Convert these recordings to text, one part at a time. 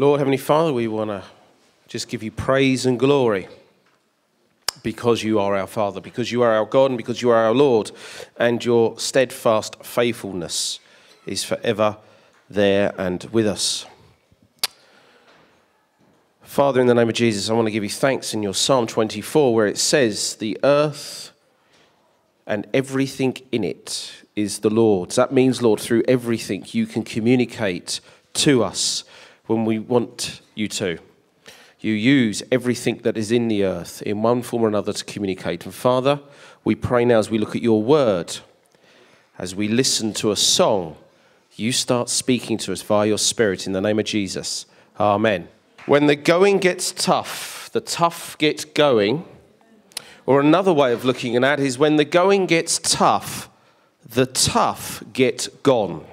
Lord, Heavenly Father, we want to just give you praise and glory because you are our Father, because you are our God, and because you are our Lord, and your steadfast faithfulness is forever there and with us. Father, in the name of Jesus, I want to give you thanks in your Psalm 24, where it says, The earth and everything in it is the Lord's. That means, Lord, through everything you can communicate to us when we want you to. You use everything that is in the earth in one form or another to communicate. And Father, we pray now as we look at your word, as we listen to a song, you start speaking to us via your Spirit in the name of Jesus. Amen. When the going gets tough, the tough get going. Or another way of looking at it is when the going gets tough, the tough get gone.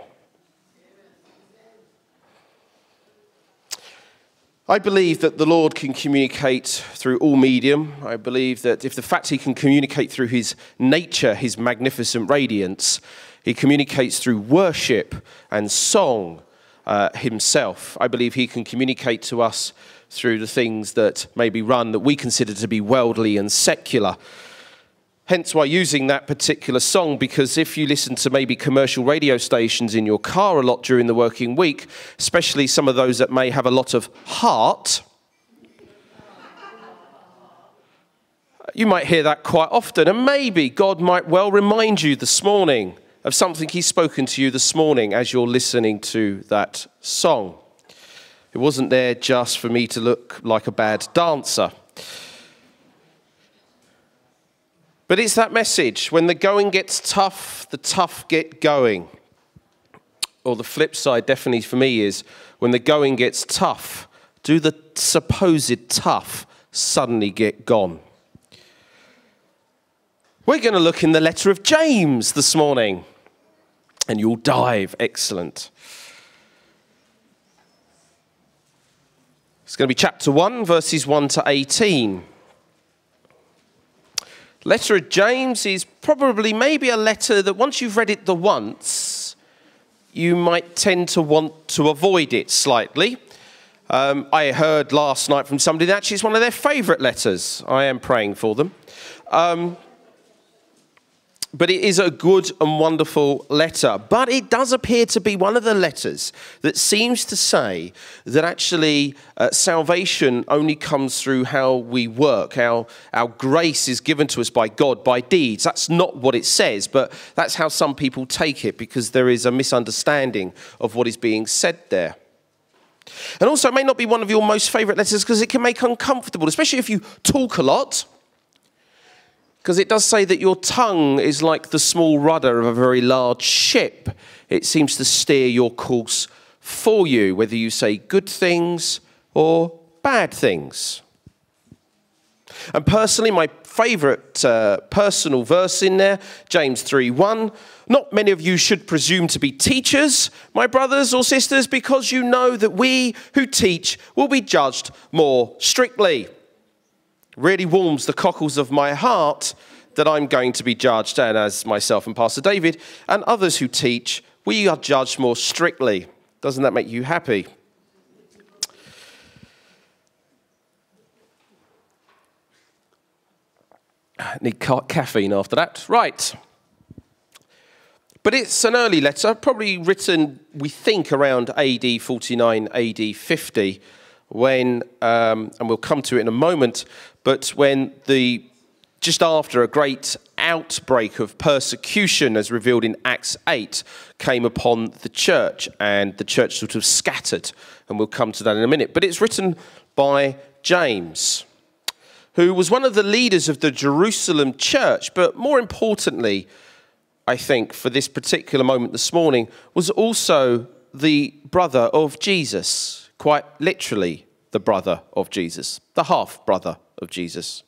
I believe that the Lord can communicate through all medium. I believe that if the fact he can communicate through his nature, his magnificent radiance, he communicates through worship and song uh, himself. I believe he can communicate to us through the things that maybe run that we consider to be worldly and secular. Hence why using that particular song, because if you listen to maybe commercial radio stations in your car a lot during the working week, especially some of those that may have a lot of heart, you might hear that quite often. And maybe God might well remind you this morning of something He's spoken to you this morning as you're listening to that song. It wasn't there just for me to look like a bad dancer. But it's that message when the going gets tough, the tough get going. Or the flip side, definitely for me, is when the going gets tough, do the supposed tough suddenly get gone? We're going to look in the letter of James this morning, and you'll dive. Excellent. It's going to be chapter 1, verses 1 to 18. Letter of James is probably maybe a letter that once you've read it the once, you might tend to want to avoid it slightly. Um, I heard last night from somebody that actually it's one of their favourite letters. I am praying for them. Um, but it is a good and wonderful letter. But it does appear to be one of the letters that seems to say that actually uh, salvation only comes through how we work. how our grace is given to us by God by deeds. That's not what it says, but that's how some people take it because there is a misunderstanding of what is being said there. And also, it may not be one of your most favourite letters because it can make uncomfortable, especially if you talk a lot because it does say that your tongue is like the small rudder of a very large ship. It seems to steer your course for you, whether you say good things or bad things. And personally, my favorite uh, personal verse in there, James 3 1. Not many of you should presume to be teachers, my brothers or sisters, because you know that we who teach will be judged more strictly really warms the cockles of my heart that I'm going to be judged, and as myself and Pastor David and others who teach, we are judged more strictly. Doesn't that make you happy? Need caffeine after that. Right. But it's an early letter, probably written, we think, around AD 49, AD 50 when, um, and we'll come to it in a moment, but when the just after a great outbreak of persecution, as revealed in Acts 8, came upon the church, and the church sort of scattered. And we'll come to that in a minute. But it's written by James, who was one of the leaders of the Jerusalem church, but more importantly, I think, for this particular moment this morning, was also the brother of Jesus quite literally the brother of Jesus, the half brother of Jesus.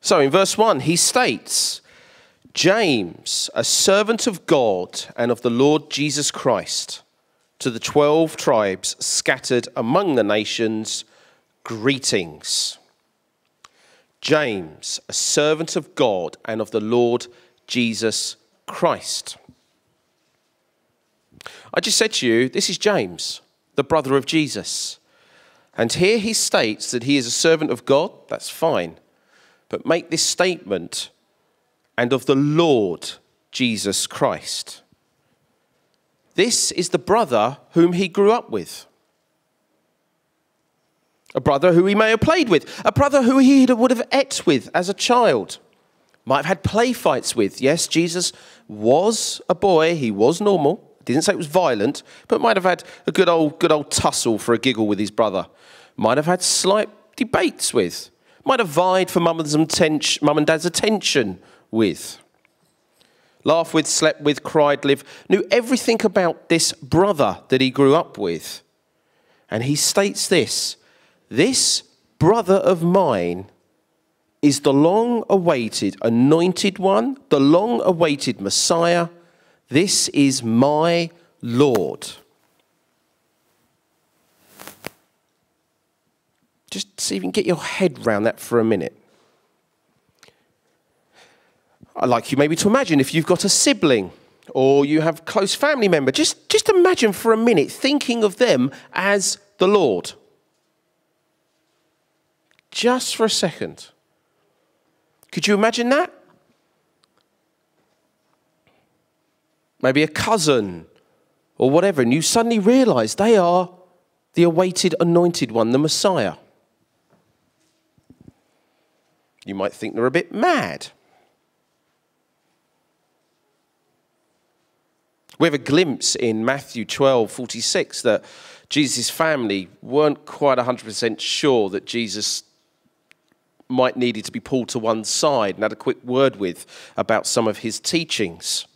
So in verse 1, he states, James, a servant of God and of the Lord Jesus Christ, to the 12 tribes scattered among the nations, greetings. James, a servant of God and of the Lord Jesus Christ. I just said to you, this is James. the brother of Jesus. And here he states that he is a servant of God, that's fine. But make this statement and of the Lord Jesus Christ. This is the brother whom he grew up with. A brother who he may have played with, a brother who he would have ate with as a child, might have had play fights with. Yes, Jesus was a boy, he was normal. Didn't say it was violent, but might have had a good old, good old tussle for a giggle with his brother. Might have had slight debates with. Might have vied for mum and, dad's attention with laughed with, slept with, cried, lived, knew everything about this brother that he grew up with. And he states this this brother of mine is the long awaited anointed one, the long awaited Messiah. This is my Lord. Just see if you can get your head round that for a minute. I'd like you maybe to imagine if you've got a sibling or you have close family member, just, just imagine for a minute thinking of them as the Lord. Just for a second. Could you imagine that? Maybe a cousin or whatever, and you suddenly realize they are the awaited anointed one, the Messiah. You might think they're a bit mad. We have a glimpse in Matthew 12 46 that Jesus' family weren't quite 100% sure that Jesus might needed to be pulled to one side and had a quick word with about some of his teachings.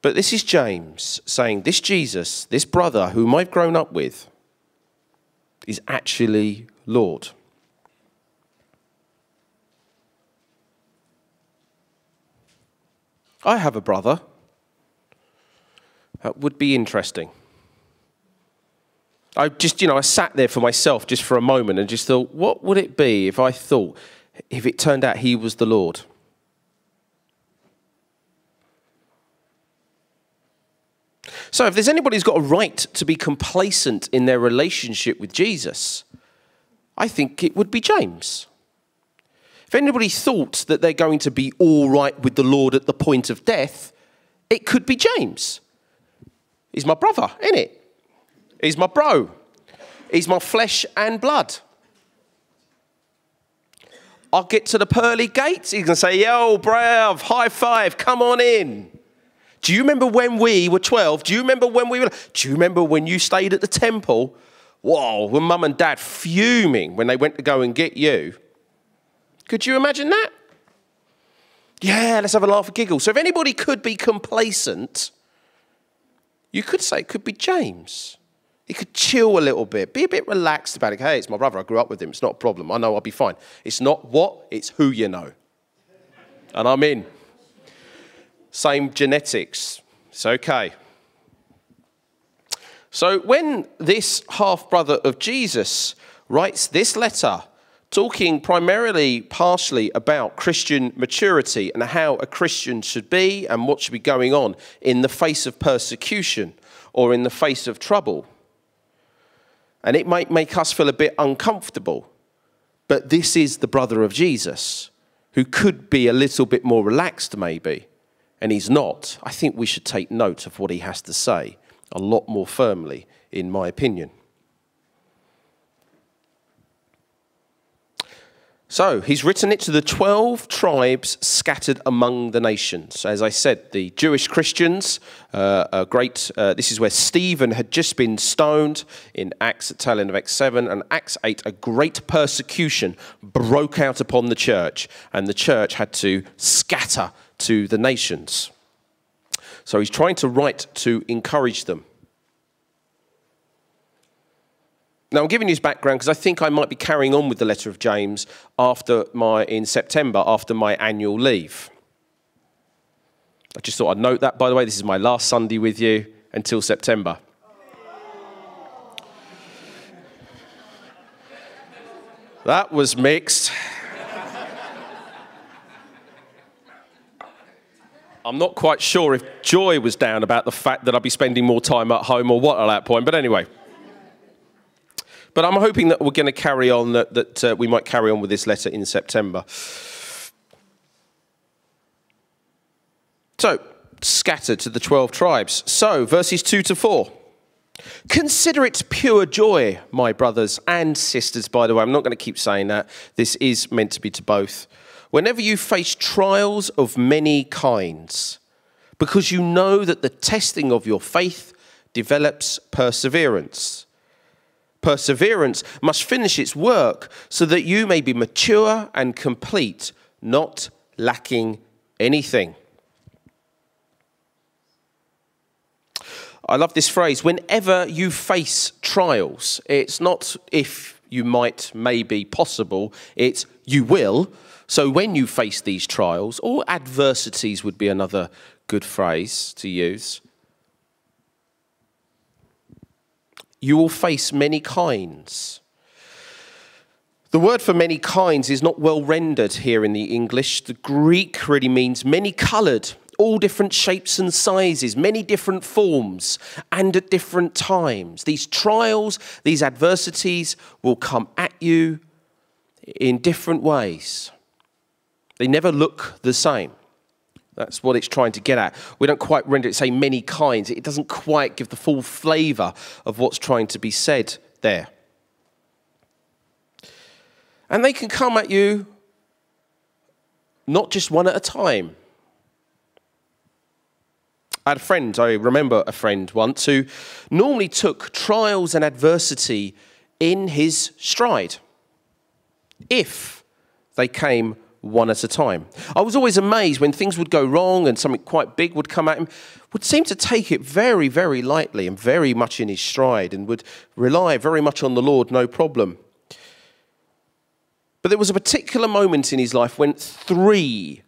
But this is James saying, This Jesus, this brother whom I've grown up with, is actually Lord. I have a brother. That would be interesting. I just, you know, I sat there for myself just for a moment and just thought, what would it be if I thought, if it turned out he was the Lord? So, if there's anybody who's got a right to be complacent in their relationship with Jesus, I think it would be James. If anybody thought that they're going to be all right with the Lord at the point of death, it could be James. He's my brother, isn't it? He's my bro. He's my flesh and blood. I'll get to the pearly gates. He's going to say, Yo, brav, high five, come on in. Do you remember when we were 12? Do you remember when we were. Do you remember when you stayed at the temple? Whoa, were mum and dad fuming when they went to go and get you. Could you imagine that? Yeah, let's have a laugh and giggle. So if anybody could be complacent, you could say it could be James. He could chill a little bit, be a bit relaxed about it. Hey, it's my brother. I grew up with him. It's not a problem. I know I'll be fine. It's not what, it's who you know. And I'm in. Same genetics. It's okay. So when this half brother of Jesus writes this letter talking primarily, partially about Christian maturity and how a Christian should be and what should be going on in the face of persecution or in the face of trouble. And it might make us feel a bit uncomfortable, but this is the brother of Jesus who could be a little bit more relaxed, maybe, and he's not. I think we should take note of what he has to say a lot more firmly, in my opinion. So he's written it to the 12 tribes scattered among the nations. As I said, the Jewish Christians, uh, a great, uh, this is where Stephen had just been stoned in Acts, tail end of Acts 7, and Acts 8, a great persecution broke out upon the church, and the church had to scatter to the nations. So he's trying to write to encourage them. Now, I'm giving you his background because I think I might be carrying on with the letter of James after my, in September after my annual leave. I just thought I'd note that, by the way, this is my last Sunday with you until September. That was mixed. I'm not quite sure if Joy was down about the fact that I'd be spending more time at home or what at that point, but anyway. But I'm hoping that we're going to carry on, that, that uh, we might carry on with this letter in September. So, scattered to the 12 tribes. So, verses 2 to 4. Consider it pure joy, my brothers and sisters, by the way. I'm not going to keep saying that. This is meant to be to both. Whenever you face trials of many kinds, because you know that the testing of your faith develops perseverance. Perseverance must finish its work so that you may be mature and complete, not lacking anything. I love this phrase whenever you face trials, it's not if you might, maybe, possible, it's you will. So when you face these trials, or adversities would be another good phrase to use, you will face many kinds. The word for many kinds is not well rendered here in the English. The Greek really means many coloured all different shapes and sizes, many different forms, and at different times. These trials, these adversities will come at you in different ways. They never look the same. That's what it's trying to get at. We don't quite render it, say, many kinds. It doesn't quite give the full flavour of what's trying to be said there. And they can come at you not just one at a time. I had a friend, I remember a friend once, who normally took trials and adversity in his stride if they came one at a time. I was always amazed when things would go wrong and something quite big would come at him, would seem to take it very, very lightly and very much in his stride and would rely very much on the Lord, no problem. But there was a particular moment in his life when three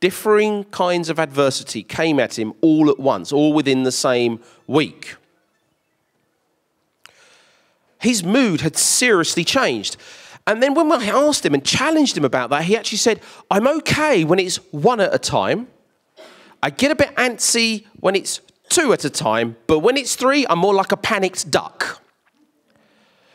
differing kinds of adversity came at him all at once, all within the same week. His mood had seriously changed. And then when I asked him and challenged him about that, he actually said, I'm okay when it's one at a time. I get a bit antsy when it's two at a time, but when it's three, I'm more like a panicked duck.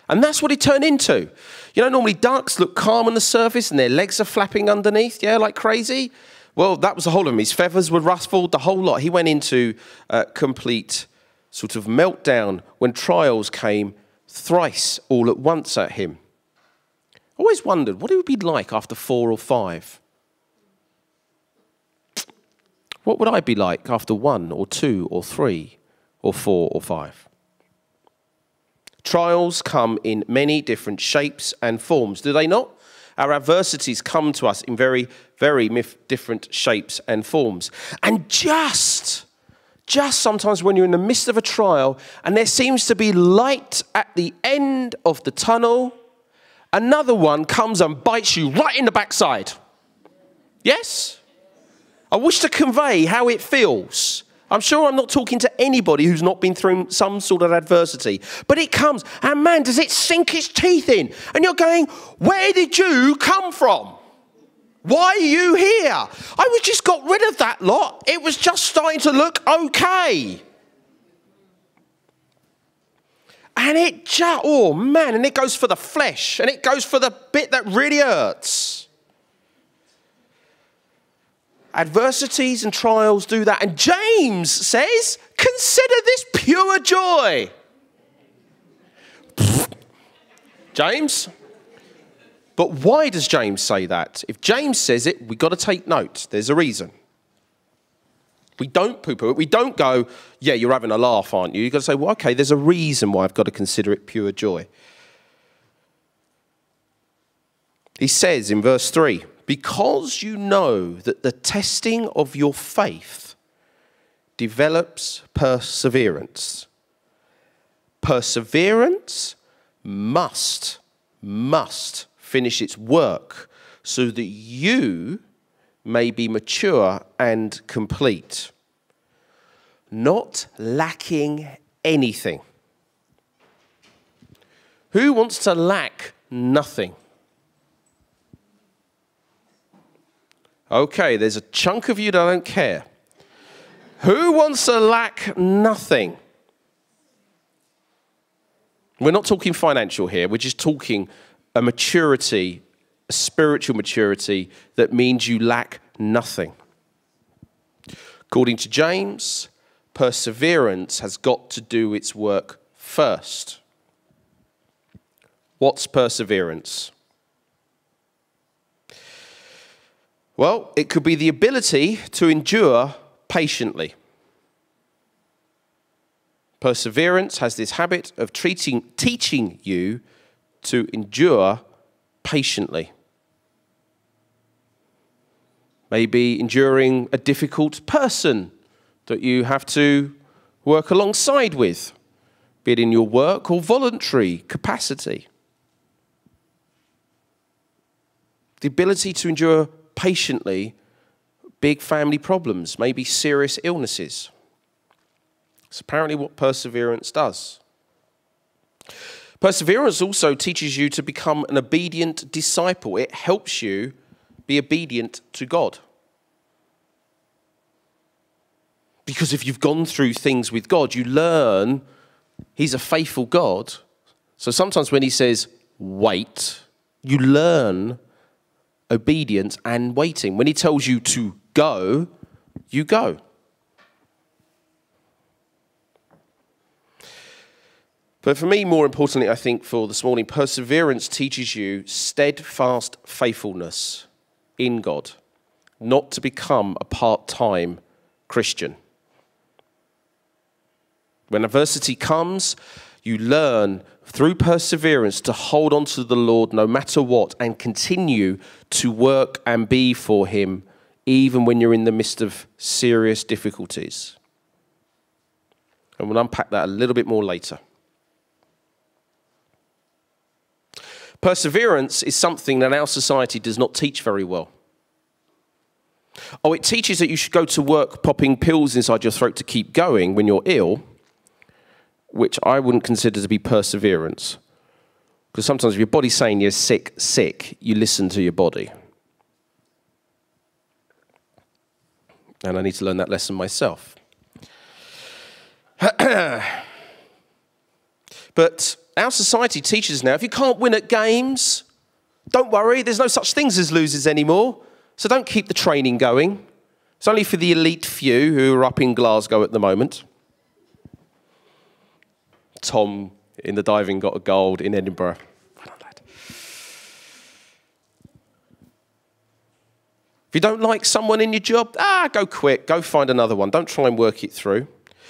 And that's what he turned into. You know, normally ducks look calm on the surface and their legs are flapping underneath, yeah, like crazy. Well, that was the whole of him. His feathers were ruffled, the whole lot. He went into a complete sort of meltdown when trials came thrice all at once at him. Always wondered what it would be like after four or five. What would I be like after one or two or three or four or five? Trials come in many different shapes and forms, do they not? Our adversities come to us in very, very different shapes and forms. And just, just sometimes when you're in the midst of a trial and there seems to be light at the end of the tunnel, another one comes and bites you right in the backside. Yes? I wish to convey how it feels I'm sure I'm not talking to anybody who's not been through some sort of adversity, but it comes, and man, does it sink its teeth in. And you're going, Where did you come from? Why are you here? I was just got rid of that lot. It was just starting to look okay. And it just, oh man, and it goes for the flesh and it goes for the bit that really hurts. Adversities and trials do that. And James says, consider this pure joy. James? But why does James say that? If James says it, we've got to take note. There's a reason. We don't poo poo it. We don't go, yeah, you're having a laugh, aren't you? You've got to say, well, okay, there's a reason why I've got to consider it pure joy. He says in verse 3 because you know that the testing of your faith develops perseverance. Perseverance must, must finish its work so that you may be mature and complete, not lacking anything. Who wants to lack nothing? Okay, there's a chunk of you that don't care. Who wants to lack nothing? We're not talking financial here, we're just talking a maturity, spiritual maturity that means you lack nothing. According to James, perseverance has got to do its work first. What's perseverance? Well, it could be the ability to endure patiently. Perseverance has this habit of treating, teaching you to endure patiently. Maybe enduring a difficult person that you have to work alongside with, be it in your work or voluntary capacity. The ability to endure patiently big family problems, maybe serious illnesses. It's apparently what perseverance does. Perseverance also teaches you to become an obedient disciple. It helps you be obedient to God. Because if you've gone through things with God, you learn He's a faithful God. So sometimes when He says, wait, you learn obedience and waiting. When He tells you to go, you go. But for me, more importantly, I think for this morning, perseverance teaches you steadfast faithfulness in God, not to become a part time Christian. When adversity comes, you learn through perseverance to hold on to the Lord no matter what and continue to work and be for Him even when you're in the midst of serious difficulties. And we'll unpack that a little bit more later. Perseverance is something that our society does not teach very well. Oh, it teaches that you should go to work popping pills inside your throat to keep going when you're ill, which I wouldn't consider to be perseverance. Because sometimes if your body's saying you're sick, sick, you listen to your body. And I need to learn that lesson myself. but our society teaches now if you can't win at games, don't worry, there's no such things as losers anymore. So don't keep the training going. It's only for the elite few who are up in Glasgow at the moment. Tom in the diving got a gold in Edinburgh. If you don't like someone in your job, ah, go quit, go find another one. Don't try and work it through.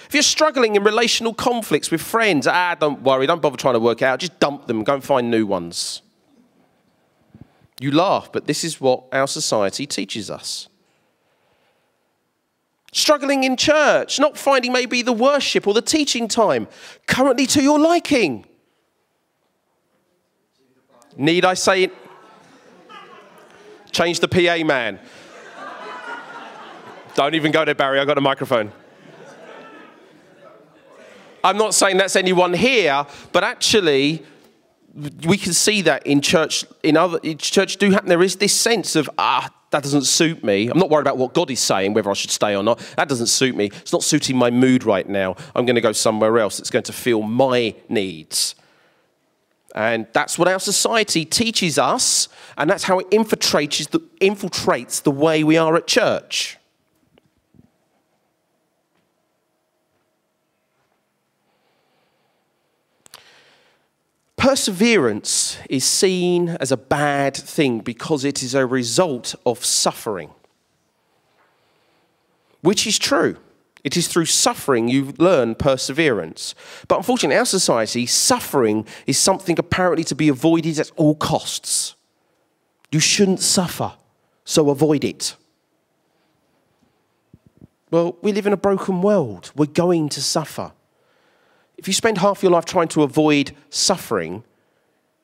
If you're struggling in relational conflicts with friends, ah, don't worry, don't bother trying to work out. Just dump them, go and find new ones. You laugh, but this is what our society teaches us. Struggling in church, not finding maybe the worship or the teaching time currently to your liking. Need I say it? Change the PA man. Don't even go there, Barry. I got a microphone. I'm not saying that's anyone here, but actually, we can see that in church. In other in church, do happen. There is this sense of ah, that doesn't suit me. I'm not worried about what God is saying, whether I should stay or not. That doesn't suit me. It's not suiting my mood right now. I'm going to go somewhere else. It's going to fill my needs. And that's what our society teaches us, and that's how it infiltrates the, infiltrates the way we are at church. Perseverance is seen as a bad thing because it is a result of suffering, which is true. It is through suffering you learn perseverance. But unfortunately, in our society, suffering is something apparently to be avoided at all costs. You shouldn't suffer, so avoid it. Well, we live in a broken world. We're going to suffer. If you spend half your life trying to avoid suffering,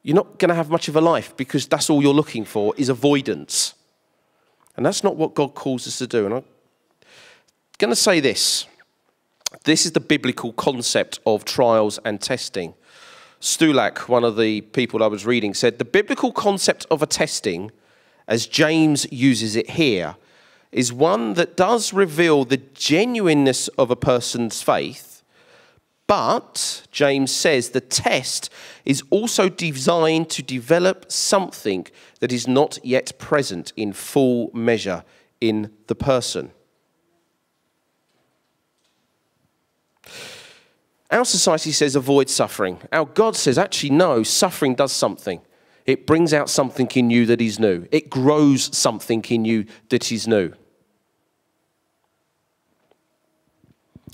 you're not going to have much of a life because that's all you're looking for is avoidance. And that's not what God calls us to do. And I'm going to say this this is the biblical concept of trials and testing. Stulac, one of the people I was reading, said the biblical concept of a testing, as James uses it here, is one that does reveal the genuineness of a person's faith, but James says the test is also designed to develop something that is not yet present in full measure in the person. Our society says avoid suffering. Our God says actually, no, suffering does something. It brings out something in you that is new, it grows something in you that is new.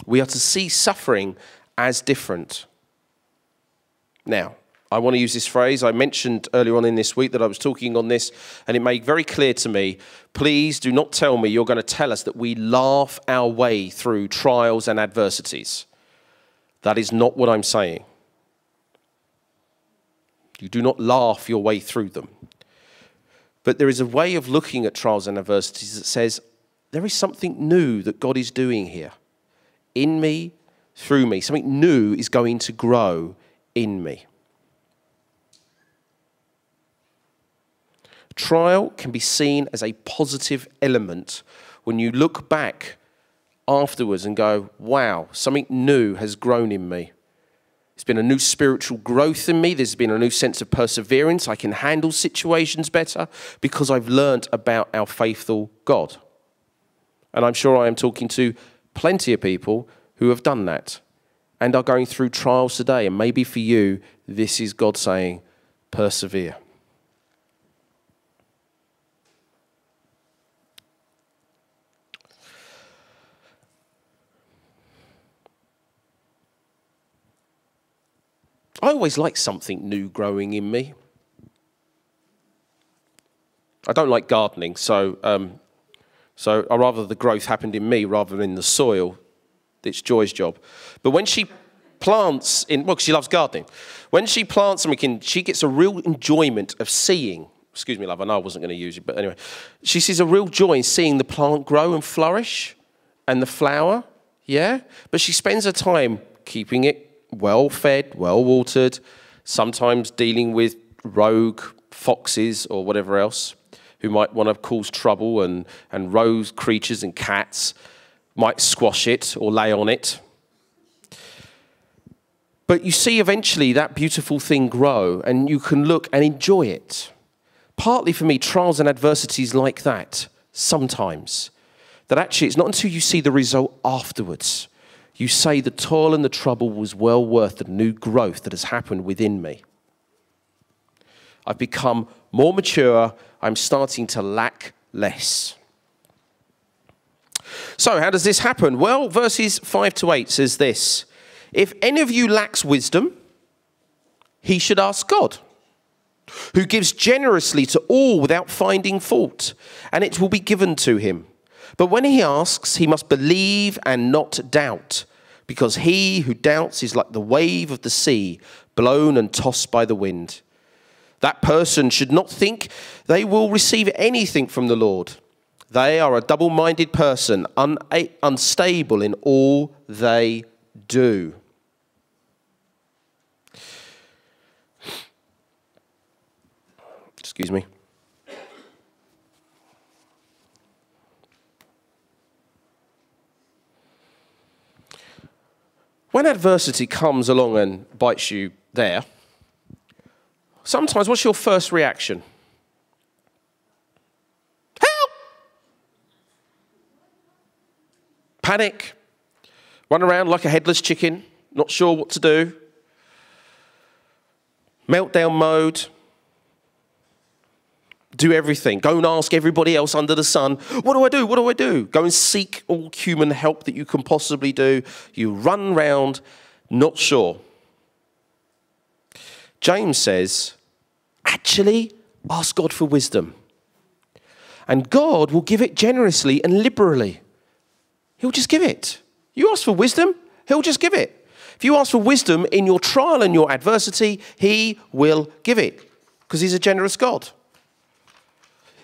We are to see suffering as different. Now, I want to use this phrase. I mentioned earlier on in this week that I was talking on this, and it made very clear to me please do not tell me you're going to tell us that we laugh our way through trials and adversities. That is not what I'm saying. You do not laugh your way through them. But there is a way of looking at trials and adversities that says, there is something new that God is doing here in me, through me. Something new is going to grow in me. Trial can be seen as a positive element when you look back afterwards and go, wow, something new has grown in me. There's been a new spiritual growth in me. There's been a new sense of perseverance. I can handle situations better because I've learnt about our faithful God. And I'm sure I am talking to plenty of people who have done that and are going through trials today. And maybe for you, this is God saying, persevere. I always like something new growing in me. I don't like gardening, so um, so I rather the growth happened in me rather than in the soil. It's Joy's job. But when she plants in, well, she loves gardening. When she plants something, she gets a real enjoyment of seeing. Excuse me, love. I know I wasn't going to use it, but anyway, she sees a real joy in seeing the plant grow and flourish, and the flower. Yeah, but she spends her time keeping it well fed, well watered, sometimes dealing with rogue foxes or whatever else who might want to cause trouble, and, and rogue creatures and cats might squash it or lay on it. But you see eventually that beautiful thing grow, and you can look and enjoy it. Partly for me, trials and adversities like that, sometimes, that actually it's not until you see the result afterwards you say the toil and the trouble was well worth the new growth that has happened within me. I've become more mature. I'm starting to lack less. So, how does this happen? Well, verses 5 to 8 says this If any of you lacks wisdom, he should ask God, who gives generously to all without finding fault, and it will be given to him. But when he asks, he must believe and not doubt, because he who doubts is like the wave of the sea, blown and tossed by the wind. That person should not think they will receive anything from the Lord. They are a double minded person, un- unstable in all they do. Excuse me. When adversity comes along and bites you there, sometimes what's your first reaction? Panic, run around like a headless chicken, not sure what to do, meltdown mode do everything. Go and ask everybody else under the sun, what do I do? What do I do? Go and seek all human help that you can possibly do. You run round, not sure. James says, actually, ask God for wisdom. And God will give it generously and liberally. He'll just give it. You ask for wisdom, He'll just give it. If you ask for wisdom in your trial and your adversity, He will give it because He's a generous God.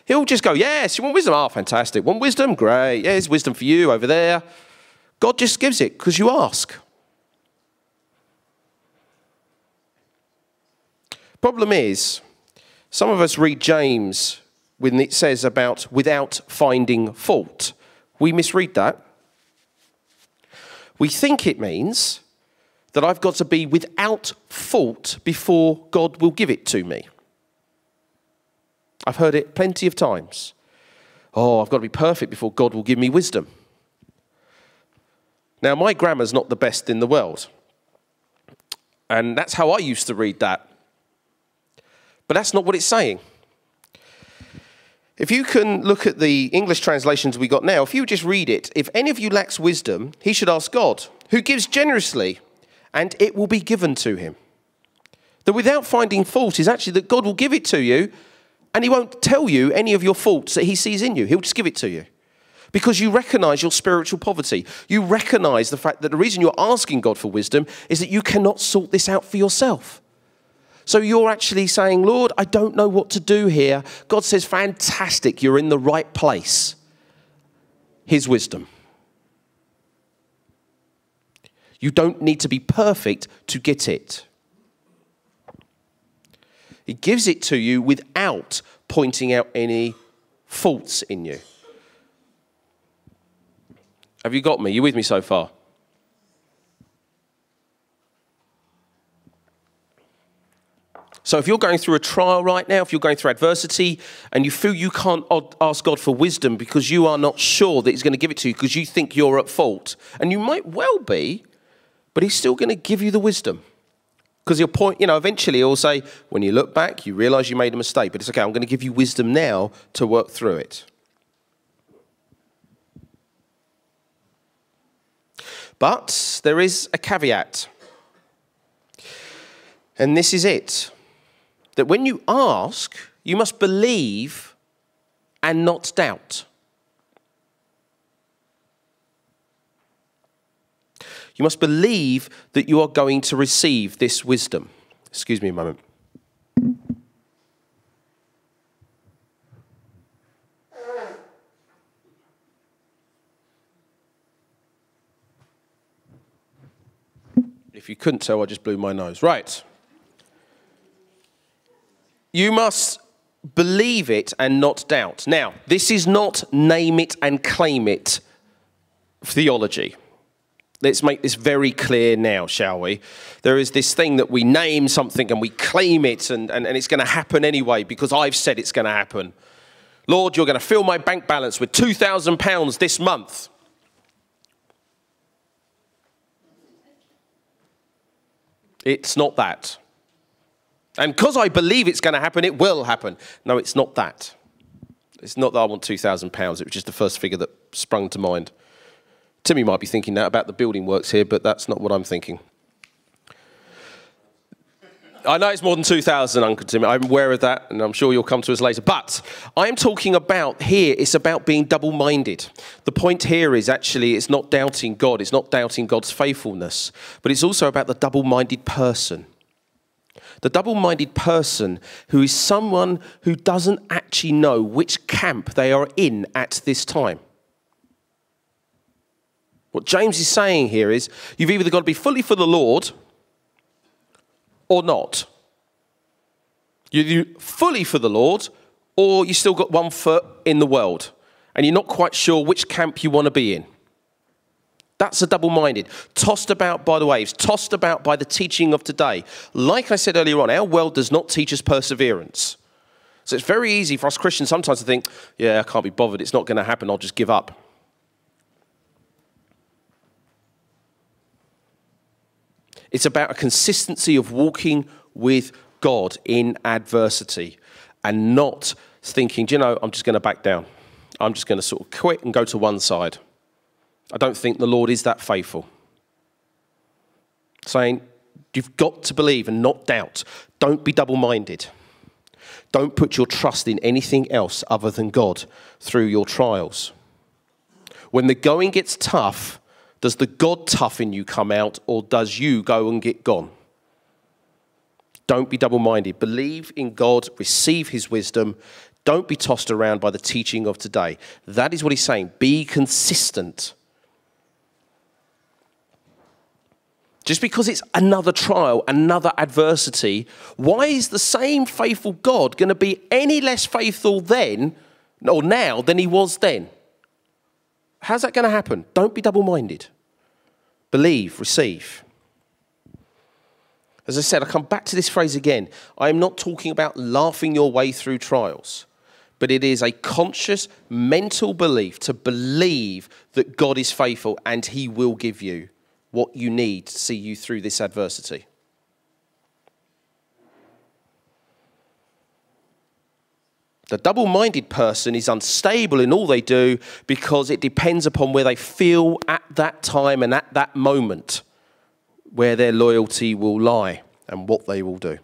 He'll just go, Yes, you want wisdom? Oh, fantastic. Want wisdom? Great. Yeah, there's wisdom for you over there. God just gives it because you ask. Problem is, some of us read James when it says about without finding fault. We misread that. We think it means that I've got to be without fault before God will give it to me. I've heard it plenty of times. Oh, I've got to be perfect before God will give me wisdom. Now, my grammar's not the best in the world. And that's how I used to read that. But that's not what it's saying. If you can look at the English translations we got now, if you just read it, if any of you lacks wisdom, he should ask God, who gives generously, and it will be given to him. That without finding fault is actually that God will give it to you, and he won't tell you any of your faults that he sees in you. He'll just give it to you. Because you recognize your spiritual poverty. You recognize the fact that the reason you're asking God for wisdom is that you cannot sort this out for yourself. So you're actually saying, Lord, I don't know what to do here. God says, fantastic, you're in the right place. His wisdom. You don't need to be perfect to get it. He gives it to you without pointing out any faults in you. Have you got me? You with me so far? So if you're going through a trial right now, if you're going through adversity and you feel you can't ask God for wisdom because you are not sure that He's going to give it to you because you think you're at fault, and you might well be, but He's still going to give you the wisdom. Because he'll point, you know, eventually he'll say, when you look back, you realize you made a mistake, but it's okay, I'm going to give you wisdom now to work through it. But there is a caveat. And this is it that when you ask, you must believe and not doubt. You must believe that you are going to receive this wisdom. Excuse me a moment. If you couldn't tell, I just blew my nose. Right. You must believe it and not doubt. Now, this is not name it and claim it theology. Let's make this very clear now, shall we? There is this thing that we name something and we claim it, and, and, and it's going to happen anyway because I've said it's going to happen. Lord, you're going to fill my bank balance with £2,000 this month. It's not that. And because I believe it's going to happen, it will happen. No, it's not that. It's not that I want £2,000. It was just the first figure that sprung to mind. Timmy might be thinking that about the building works here, but that's not what I'm thinking. I know it's more than 2,000, Uncle Timmy. I'm aware of that, and I'm sure you'll come to us later. But I'm talking about here, it's about being double minded. The point here is actually it's not doubting God, it's not doubting God's faithfulness, but it's also about the double minded person. The double minded person who is someone who doesn't actually know which camp they are in at this time. What James is saying here is you've either got to be fully for the Lord or not. You're fully for the Lord or you still got one foot in the world and you're not quite sure which camp you want to be in. That's a double minded. Tossed about by the waves, tossed about by the teaching of today. Like I said earlier on, our world does not teach us perseverance. So it's very easy for us Christians sometimes to think, yeah, I can't be bothered. It's not going to happen. I'll just give up. It's about a consistency of walking with God in adversity and not thinking, do you know, I'm just going to back down. I'm just going to sort of quit and go to one side. I don't think the Lord is that faithful. Saying, you've got to believe and not doubt. Don't be double minded. Don't put your trust in anything else other than God through your trials. When the going gets tough, does the God tough in you come out or does you go and get gone? Don't be double minded. Believe in God, receive his wisdom. Don't be tossed around by the teaching of today. That is what he's saying. Be consistent just because it's another trial, another adversity, why is the same faithful God going to be any less faithful then or now than he was then? How's that going to happen? Don't be double minded. Believe, receive. As I said, I come back to this phrase again. I am not talking about laughing your way through trials, but it is a conscious mental belief to believe that God is faithful and he will give you what you need to see you through this adversity. The double minded person is unstable in all they do because it depends upon where they feel at that time and at that moment where their loyalty will lie and what they will do.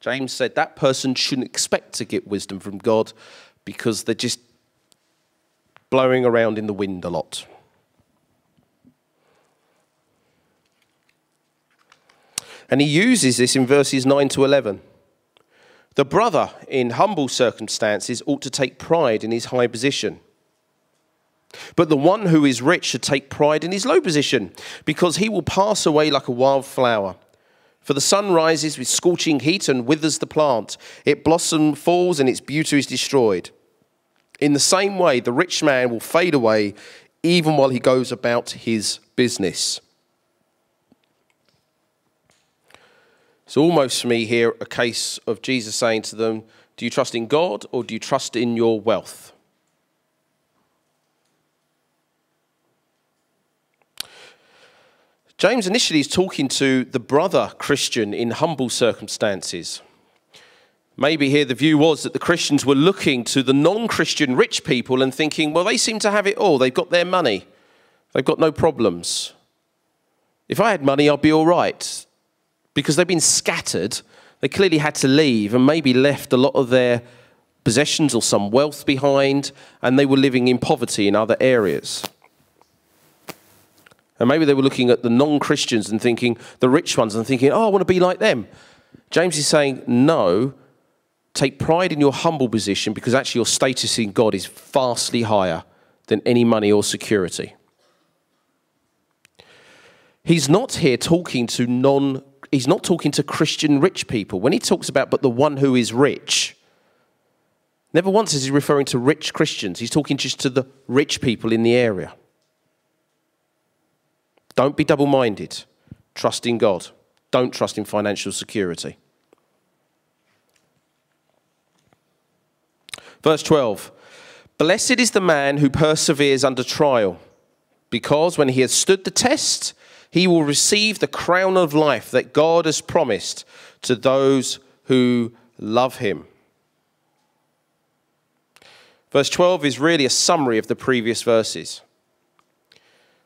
James said that person shouldn't expect to get wisdom from God because they're just blowing around in the wind a lot. And he uses this in verses 9 to 11. The brother, in humble circumstances, ought to take pride in his high position. But the one who is rich should take pride in his low position, because he will pass away like a wild flower. For the sun rises with scorching heat and withers the plant. It blossom falls and its beauty is destroyed. In the same way, the rich man will fade away even while he goes about his business. It's almost for me here a case of Jesus saying to them, Do you trust in God or do you trust in your wealth? James initially is talking to the brother Christian in humble circumstances. Maybe here the view was that the Christians were looking to the non Christian rich people and thinking, well, they seem to have it all. They've got their money, they've got no problems. If I had money, I'd be all right because they've been scattered, they clearly had to leave and maybe left a lot of their possessions or some wealth behind, and they were living in poverty in other areas. And maybe they were looking at the non Christians and thinking, the rich ones, and thinking, oh, I want to be like them. James is saying, no, take pride in your humble position because actually your status in God is vastly higher than any money or security. He's not here talking to non he's not talking to Christian rich people. When he talks about, but the one who is rich, never once is he referring to rich Christians. He's talking just to the rich people in the area. Don't be double minded. Trust in God. Don't trust in financial security. Verse 12 Blessed is the man who perseveres under trial, because when he has stood the test, he will receive the crown of life that God has promised to those who love him. Verse 12 is really a summary of the previous verses.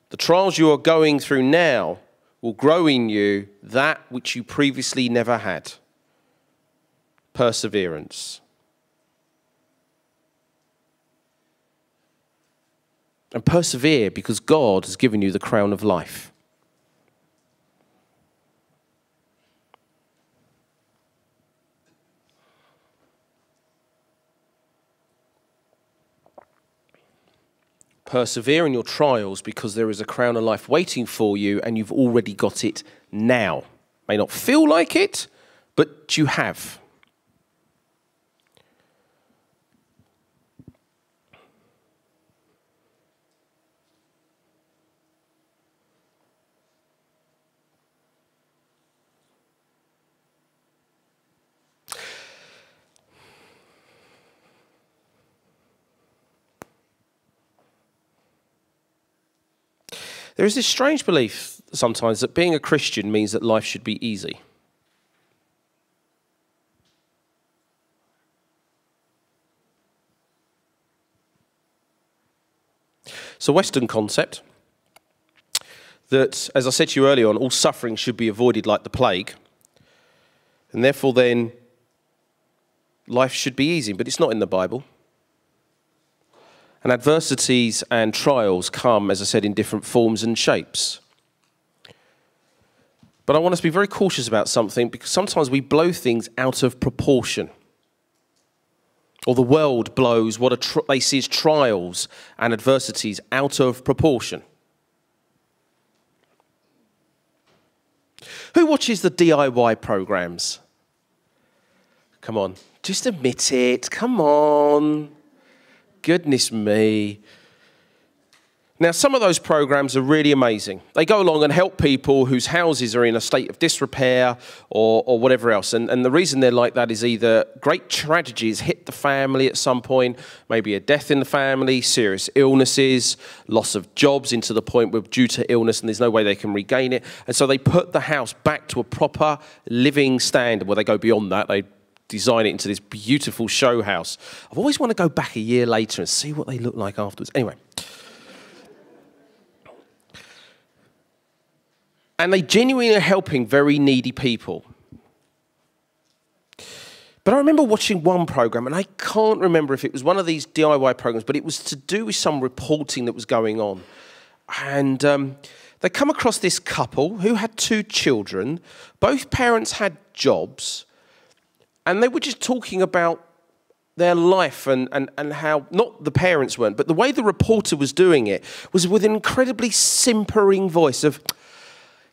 The trials you are going through now will grow in you that which you previously never had perseverance. And persevere because God has given you the crown of life. Persevere in your trials because there is a crown of life waiting for you and you've already got it now. May not feel like it, but you have. There is this strange belief sometimes that being a Christian means that life should be easy. It's a Western concept that, as I said to you earlier on, all suffering should be avoided like the plague. And therefore, then, life should be easy. But it's not in the Bible. And adversities and trials come, as I said, in different forms and shapes. But I want us to be very cautious about something because sometimes we blow things out of proportion. Or the world blows what they see as trials and adversities out of proportion. Who watches the DIY programs? Come on, just admit it. Come on. Goodness me. Now, some of those programs are really amazing. They go along and help people whose houses are in a state of disrepair or, or whatever else. And, and the reason they're like that is either great tragedies hit the family at some point, maybe a death in the family, serious illnesses, loss of jobs into the point where due to illness and there's no way they can regain it. And so they put the house back to a proper living standard where they go beyond that. They design it into this beautiful show house. I've always want to go back a year later and see what they look like afterwards. Anyway. and they genuinely are helping very needy people. But I remember watching one program, and I can't remember if it was one of these DIY programs, but it was to do with some reporting that was going on. And um, they come across this couple who had two children. Both parents had jobs, and they were just talking about their life and, and, and how, not the parents weren't, but the way the reporter was doing it was with an incredibly simpering voice of,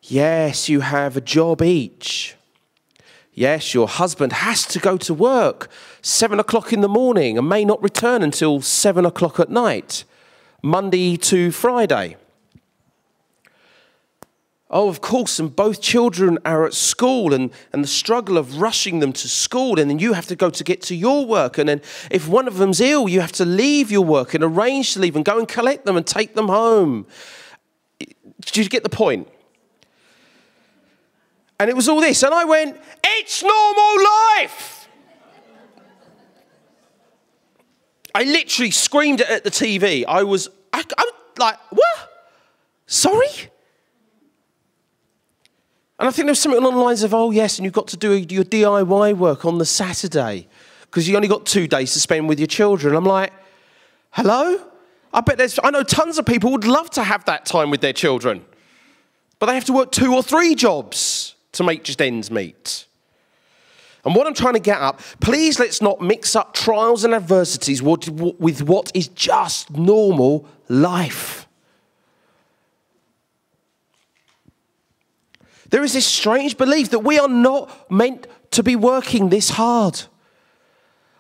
Yes, you have a job each. Yes, your husband has to go to work seven o'clock in the morning and may not return until seven o'clock at night, Monday to Friday. Oh, of course, and both children are at school, and, and the struggle of rushing them to school, and then you have to go to get to your work. And then if one of them's ill, you have to leave your work and arrange to leave and go and collect them and take them home. Did you get the point? And it was all this. And I went, It's normal life. I literally screamed at the TV. I was, I, I was like, What? Sorry? And I think there was something along the lines of, Oh, yes, and you've got to do your DIY work on the Saturday because you only got two days to spend with your children. I'm like, Hello? I bet there's, I know tons of people would love to have that time with their children, but they have to work two or three jobs to make just ends meet. And what I'm trying to get at, please let's not mix up trials and adversities with what is just normal life. There is this strange belief that we are not meant to be working this hard.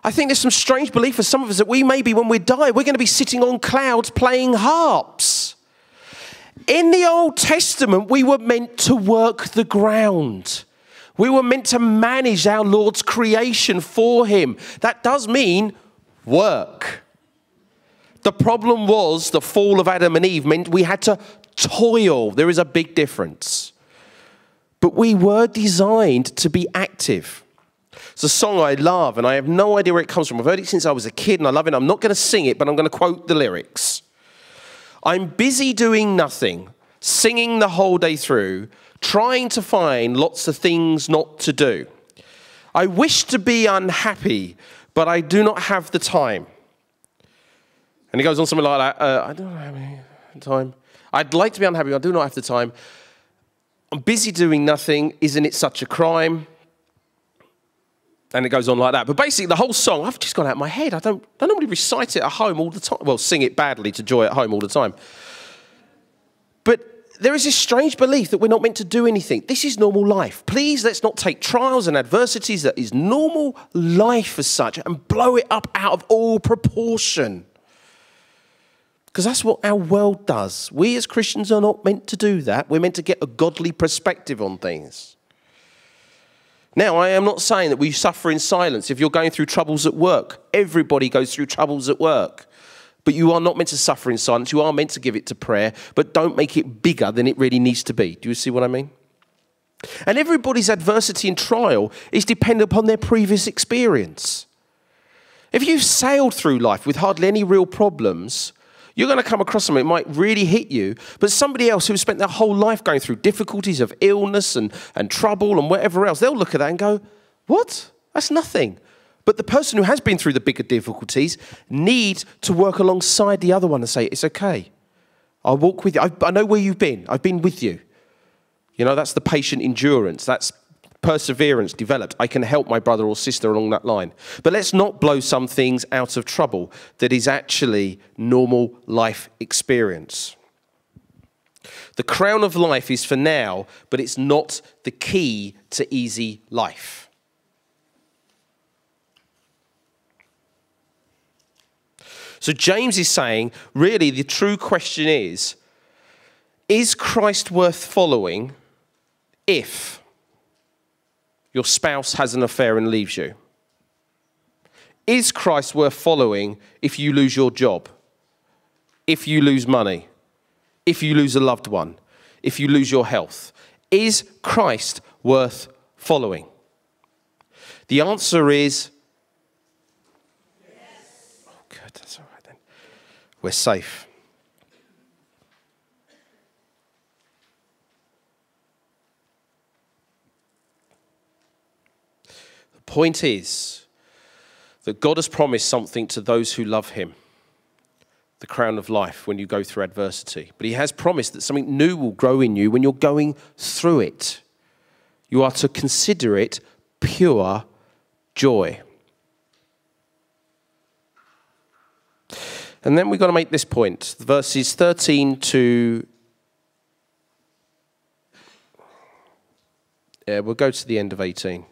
I think there's some strange belief for some of us that we maybe, when we die, we're going to be sitting on clouds playing harps. In the Old Testament, we were meant to work the ground. We were meant to manage our Lord's creation for Him. That does mean work. The problem was the fall of Adam and Eve meant we had to toil. There is a big difference. But we were designed to be active. It's a song I love, and I have no idea where it comes from. I've heard it since I was a kid, and I love it. I'm not going to sing it, but I'm going to quote the lyrics. I'm busy doing nothing, singing the whole day through, trying to find lots of things not to do. I wish to be unhappy, but I do not have the time. And he goes on something like that uh, I don't have any time. I'd like to be unhappy, but I do not have the time. I'm busy doing nothing. Isn't it such a crime? And it goes on like that. But basically, the whole song, I've just gone out of my head. I don't, I don't normally recite it at home all the time. Well, sing it badly to joy at home all the time. But there is this strange belief that we're not meant to do anything. This is normal life. Please let's not take trials and adversities that is normal life as such and blow it up out of all proportion. Because that's what our world does. We as Christians are not meant to do that. We're meant to get a godly perspective on things. Now, I am not saying that we suffer in silence if you're going through troubles at work. Everybody goes through troubles at work. But you are not meant to suffer in silence. You are meant to give it to prayer, but don't make it bigger than it really needs to be. Do you see what I mean? And everybody's adversity and trial is dependent upon their previous experience. If you've sailed through life with hardly any real problems, you're going to come across something that might really hit you, but somebody else who's spent their whole life going through difficulties of illness and, and trouble and whatever else, they'll look at that and go, What? That's nothing. But the person who has been through the bigger difficulties needs to work alongside the other one and say, It's okay. I'll walk with you. I, I know where you've been. I've been with you. You know, that's the patient endurance. That's perseverance developed, I can help my brother or sister along that line. But let's not blow some things out of trouble that is actually normal life experience. The crown of life is for now, but it's not the key to easy life. So James is saying, really, the true question is is Christ worth following if your spouse has an affair and leaves you? Is Christ worth following if you lose your job? If you lose money? If you lose a loved one? If you lose your health? Is Christ worth following? The answer is yes. Oh, good, that's all right then. We're safe. Point is that God has promised something to those who love Him the crown of life when you go through adversity. But He has promised that something new will grow in you when you're going through it. You are to consider it pure joy. And then we've got to make this point verses 13 to. Yeah, we'll go to the end of 18.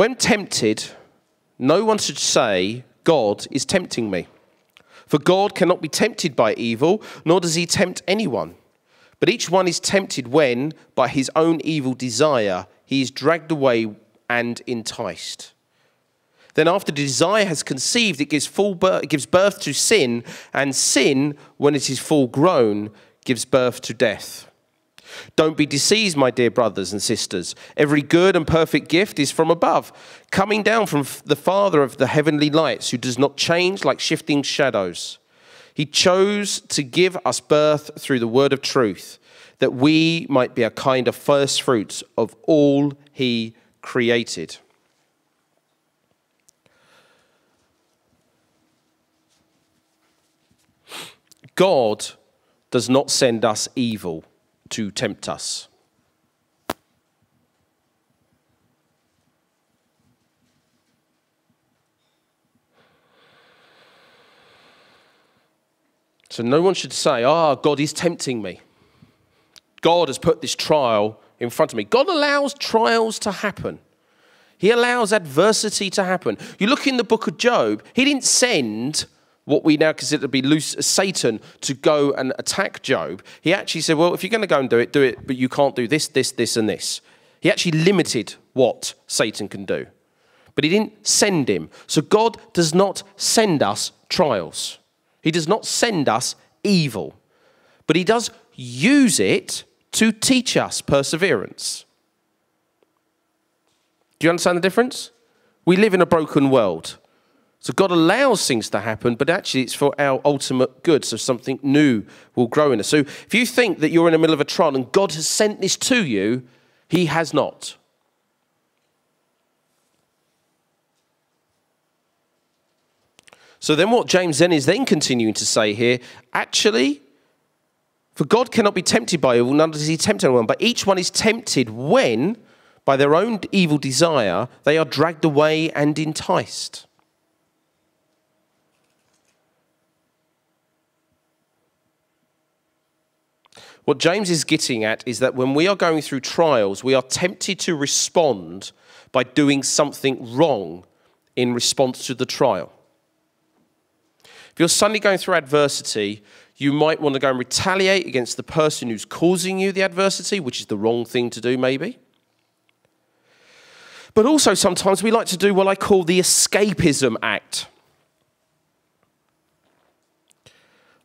When tempted, no one should say, God is tempting me. For God cannot be tempted by evil, nor does he tempt anyone. But each one is tempted when, by his own evil desire, he is dragged away and enticed. Then, after desire has conceived, it gives, full birth, it gives birth to sin, and sin, when it is full grown, gives birth to death. Don't be deceived, my dear brothers and sisters. Every good and perfect gift is from above, coming down from the Father of the heavenly lights, who does not change like shifting shadows. He chose to give us birth through the word of truth, that we might be a kind of first fruits of all he created. God does not send us evil to tempt us. So no one should say, ah, oh, God is tempting me. God has put this trial in front of me. God allows trials to happen. He allows adversity to happen. You look in the book of Job, he didn't send what we now consider to be loose, Satan to go and attack Job, he actually said, Well, if you're going to go and do it, do it, but you can't do this, this, this, and this. He actually limited what Satan can do. But he didn't send him. So God does not send us trials, He does not send us evil. But He does use it to teach us perseverance. Do you understand the difference? We live in a broken world. So God allows things to happen, but actually it's for our ultimate good. So something new will grow in us. So if you think that you're in the middle of a trial and God has sent this to you, He has not. So then what James then is then continuing to say here, actually, for God cannot be tempted by evil, nor does he tempt anyone, but each one is tempted when, by their own evil desire, they are dragged away and enticed. What James is getting at is that when we are going through trials, we are tempted to respond by doing something wrong in response to the trial. If you're suddenly going through adversity, you might want to go and retaliate against the person who's causing you the adversity, which is the wrong thing to do, maybe. But also, sometimes we like to do what I call the escapism act.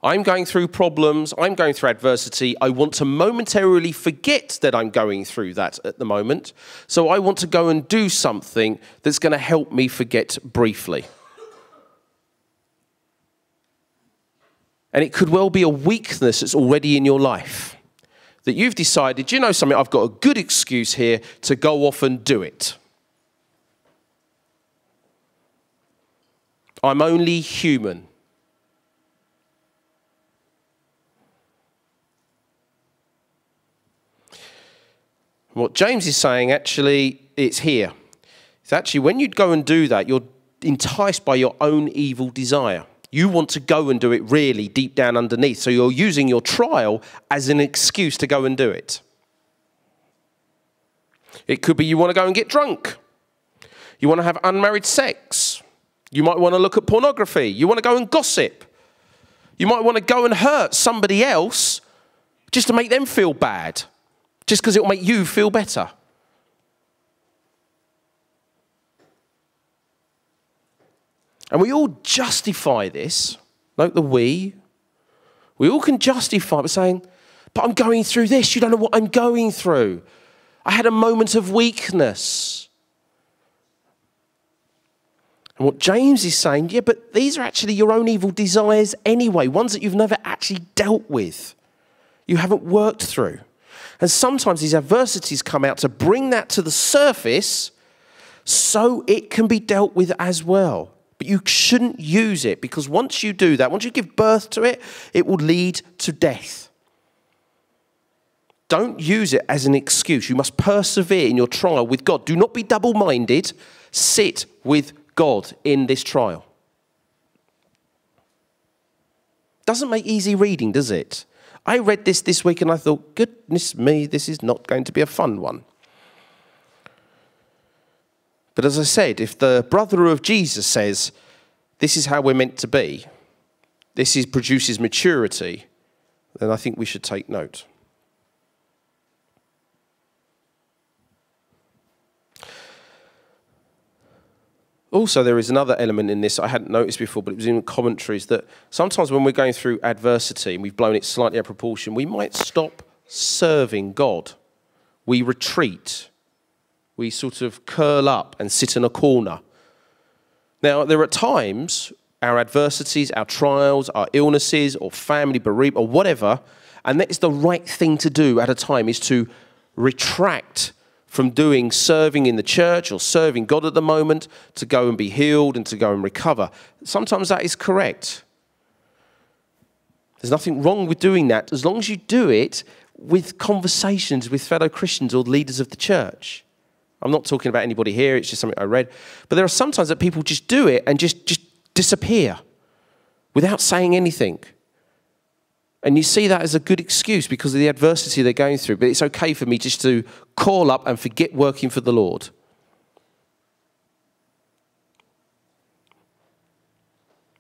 I'm going through problems, I'm going through adversity. I want to momentarily forget that I'm going through that at the moment. So I want to go and do something that's going to help me forget briefly. And it could well be a weakness that's already in your life. That you've decided, you know something, I've got a good excuse here to go off and do it. I'm only human. What James is saying, actually, it's here. It's actually when you go and do that, you're enticed by your own evil desire. You want to go and do it really deep down underneath. So you're using your trial as an excuse to go and do it. It could be you want to go and get drunk. You want to have unmarried sex. You might want to look at pornography. You want to go and gossip. You might want to go and hurt somebody else just to make them feel bad, just because it will make you feel better. And we all justify this. Note the we. We all can justify by saying, but I'm going through this. You don't know what I'm going through. I had a moment of weakness. And what James is saying, yeah, but these are actually your own evil desires anyway, ones that you've never actually dealt with, you haven't worked through. And sometimes these adversities come out to bring that to the surface so it can be dealt with as well. But you shouldn't use it because once you do that, once you give birth to it, it will lead to death. Don't use it as an excuse. You must persevere in your trial with God. Do not be double minded. Sit with God in this trial. Doesn't make easy reading, does it? I read this this week and I thought, goodness me, this is not going to be a fun one. But as I said, if the brother of Jesus says, this is how we're meant to be, this is, produces maturity, then I think we should take note. Also, there is another element in this I hadn't noticed before, but it was in commentaries that sometimes when we're going through adversity and we've blown it slightly out of proportion, we might stop serving God. We retreat we sort of curl up and sit in a corner. Now, there are times our adversities, our trials, our illnesses, or family bereavement, or whatever, and that is the right thing to do at a time is to retract from doing serving in the church or serving God at the moment to go and be healed and to go and recover. Sometimes that is correct. There's nothing wrong with doing that as long as you do it with conversations with fellow Christians or leaders of the church. I'm not talking about anybody here, it's just something I read. But there are sometimes that people just do it and just, just disappear without saying anything. And you see that as a good excuse because of the adversity they're going through. But it's okay for me just to call up and forget working for the Lord.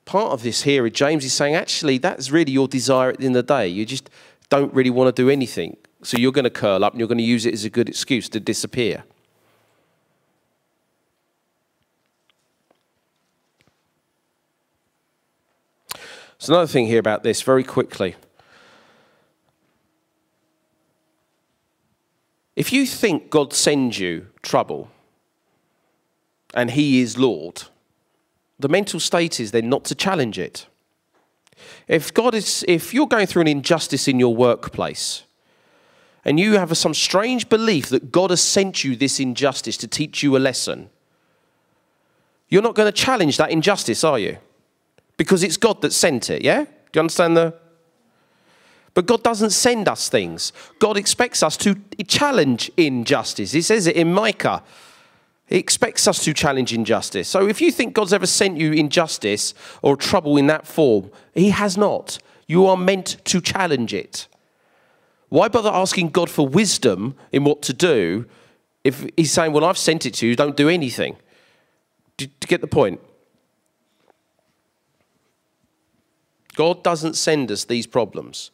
Part of this here, James is saying, actually, that's really your desire at the end of the day. You just don't really want to do anything. So you're going to curl up and you're going to use it as a good excuse to disappear. So, another thing here about this, very quickly. If you think God sends you trouble and He is Lord, the mental state is then not to challenge it. If God is, if you're going through an injustice in your workplace, and you have some strange belief that God has sent you this injustice to teach you a lesson, you're not going to challenge that injustice, are you? because it's God that sent it, yeah? Do you understand the? But God doesn't send us things. God expects us to challenge injustice. He says it in Micah. He expects us to challenge injustice. So if you think God's ever sent you injustice or trouble in that form, He has not. You are meant to challenge it. Why bother asking God for wisdom in what to do if He's saying, Well, I've sent it to you, don't do anything? Do you get the point? God doesn't send us these problems.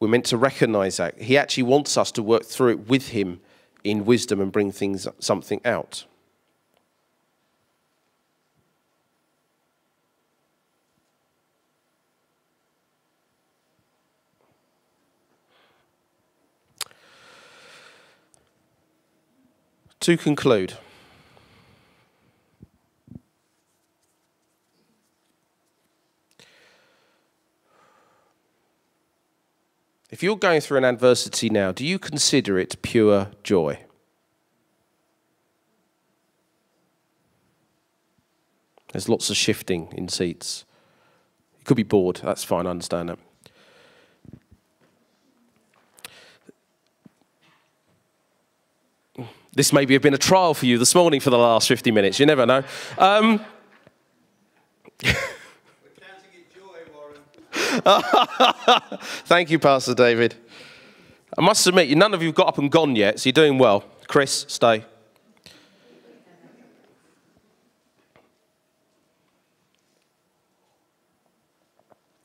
We're meant to recognize that. He actually wants us to work through it with Him in wisdom and bring things something out. To conclude, If you're going through an adversity now, do you consider it pure joy? There's lots of shifting in seats. You could be bored. That's fine. I understand that. This maybe have been a trial for you this morning for the last 50 minutes. You never know. Um, Thank you, Pastor David. I must admit, none of you have got up and gone yet, so you're doing well. Chris, stay.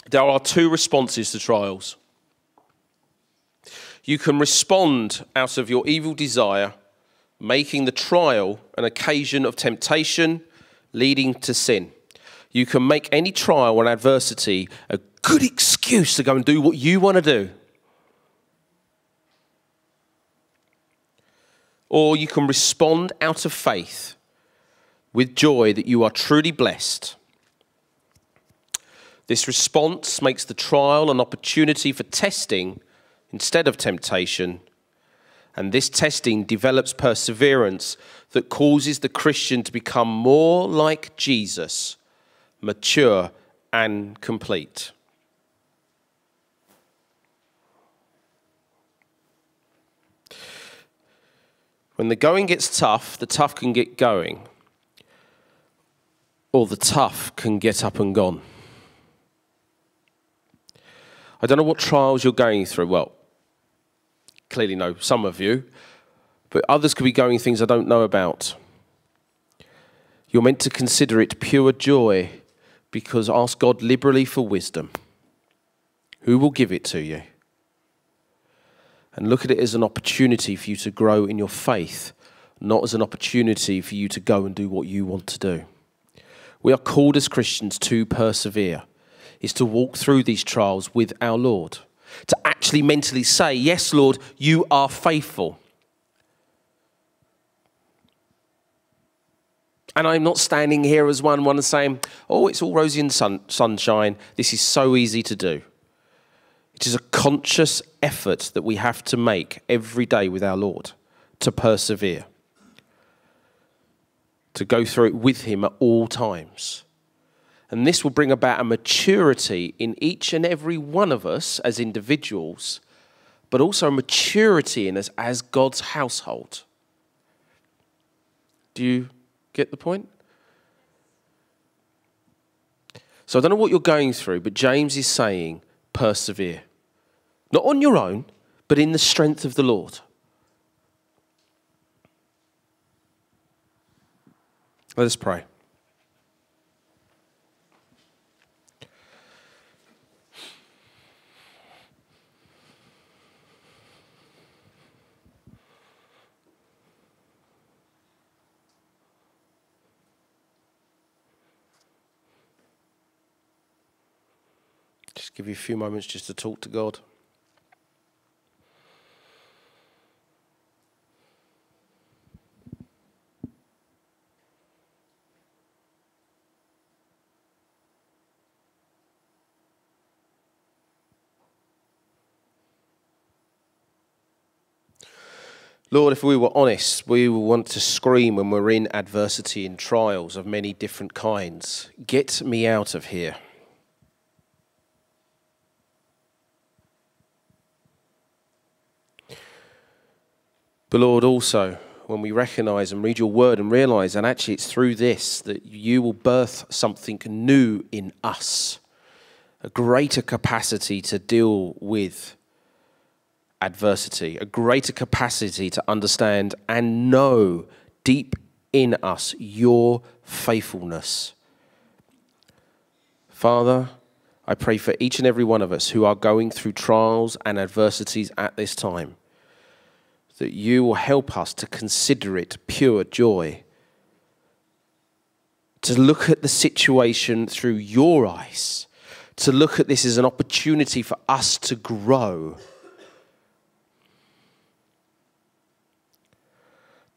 There are two responses to trials. You can respond out of your evil desire, making the trial an occasion of temptation leading to sin. You can make any trial or adversity a good excuse to go and do what you want to do. Or you can respond out of faith with joy that you are truly blessed. This response makes the trial an opportunity for testing instead of temptation. And this testing develops perseverance that causes the Christian to become more like Jesus, mature and complete. When the going gets tough, the tough can get going, or the tough can get up and gone. I don't know what trials you're going through. Well, clearly know some of you, but others could be going things I don't know about. You're meant to consider it pure joy because ask God liberally for wisdom. Who will give it to you? And look at it as an opportunity for you to grow in your faith, not as an opportunity for you to go and do what you want to do. We are called as Christians to persevere, is to walk through these trials with our Lord, to actually mentally say, Yes, Lord, you are faithful. And I'm not standing here as one, one saying, Oh, it's all rosy and sun, sunshine. This is so easy to do. It is a conscious effort that we have to make every day with our Lord to persevere, to go through it with Him at all times. And this will bring about a maturity in each and every one of us as individuals, but also a maturity in us as God's household. Do you get the point? So I don't know what you're going through, but James is saying persevere. Not on your own, but in the strength of the Lord. Let us pray. Just give you a few moments just to talk to God. Lord, if we were honest, we would want to scream when we're in adversity and trials of many different kinds. Get me out of here. But Lord, also, when we recognize and read your word and realize that actually it's through this that you will birth something new in us, a greater capacity to deal with adversity, a greater capacity to understand and know deep in us your faithfulness. Father, I pray for each and every one of us who are going through trials and adversities at this time that you will help us to consider it pure joy, to look at the situation through your eyes, to look at this as an opportunity for us to grow.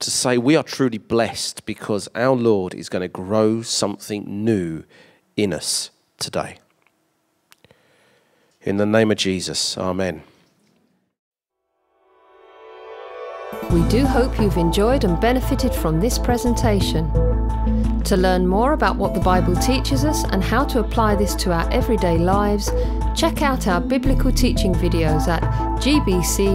To say we are truly blessed because our Lord is going to grow something new in us today. In the name of Jesus, Amen. We do hope you've enjoyed and benefited from this presentation. To learn more about what the Bible teaches us and how to apply this to our everyday lives, check out our biblical teaching videos at gbcweb.tv.